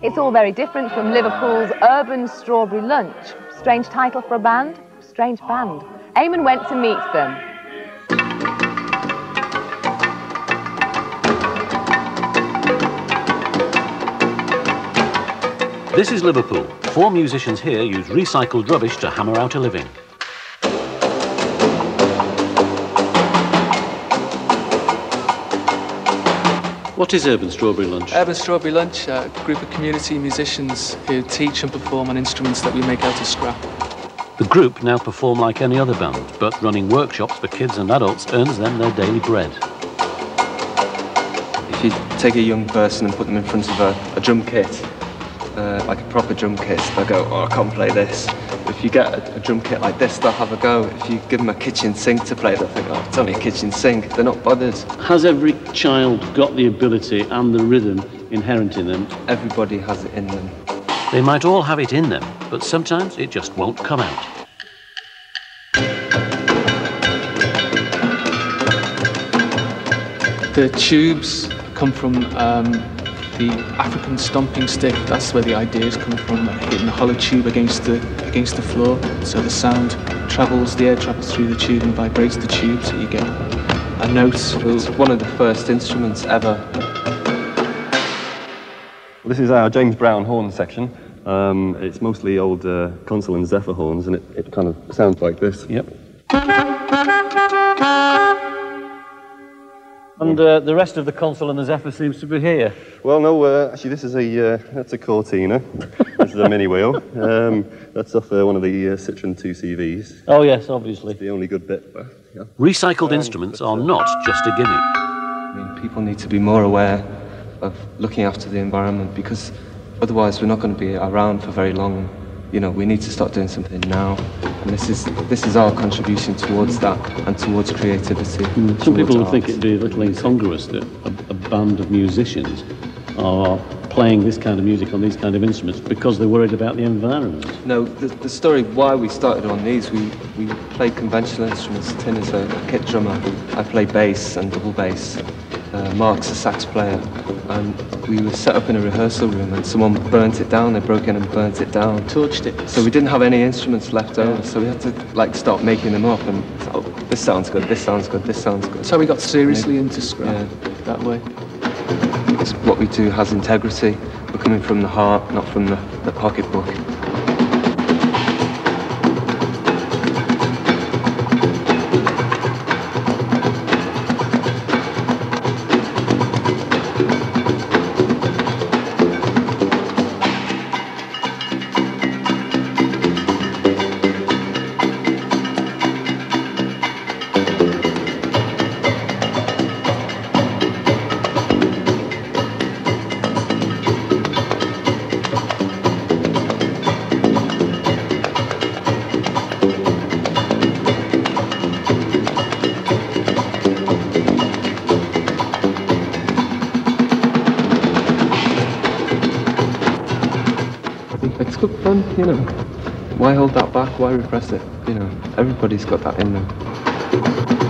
It's all very different from Liverpool's Urban Strawberry Lunch. Strange title for a band, strange band. Eamon went to meet them. This is Liverpool. Four musicians here use recycled rubbish to hammer out a living. What is Urban Strawberry Lunch? Urban Strawberry Lunch, a group of community musicians who teach and perform on instruments that we make out of scrap. The group now perform like any other band, but running workshops for kids and adults earns them their daily bread. If you take a young person and put them in front of a, a drum kit, uh, like a proper drum kit, they'll go, oh, I can't play this. If you get a, a, drum kit like this, they'll have a go. If you give them a kitchen sink to play, they'll think, oh, it's only a kitchen sink. They're not bothered. Has every child got the ability and the rhythm inherent in them? Everybody has it in them. They might all have it in them, but sometimes it just won't come out. The tubes come from um, the African stomping stick. That's where the ideas come from, hitting the hollow tube against the against the floor. So the sound travels, the air travels through the tube and vibrates the tube, so you get a note. It's one of the first instruments ever. This is our James Brown horn section. Um, it's mostly old uh, Consul and Zephyr horns, and it, it kind of sounds like this. Yep. And uh, the rest of the Consul and the Zephyr seems to be here. Well, no, uh, actually, this is a uh, that's a Cortina. this is a mini wheel. Um, that's off uh, one of the uh, Citroen 2CVs. Oh yes, obviously. It's the only good bit. Yeah. Recycled um, instruments are not just a gimmick. I mean, people need to be more aware of looking after the environment because otherwise we're not going to be around for very long you know, we need to start doing something now. And this is this is our contribution towards that and towards creativity. Mm. Some people would think it'd be a little incongruous that a, a, band of musicians are playing this kind of music on these kind of instruments because they're worried about the environment. No, the, the story why we started on these, we, we play conventional instruments. Tim is a kit drummer. I play bass and double bass. Uh, Mark's a sax player, and we were set up in a rehearsal room, and someone burnt it down. They broke in and burnt it down, torched it. So we didn't have any instruments left over, so we had to like start making them up. And oh, this sounds good. This sounds good. This sounds good. So we got seriously into scrap yeah. that way. It's what we do has integrity. We're coming from the heart, not from the, the pocketbook. You know, why hold that back? Why repress it? You know, everybody's got that in them.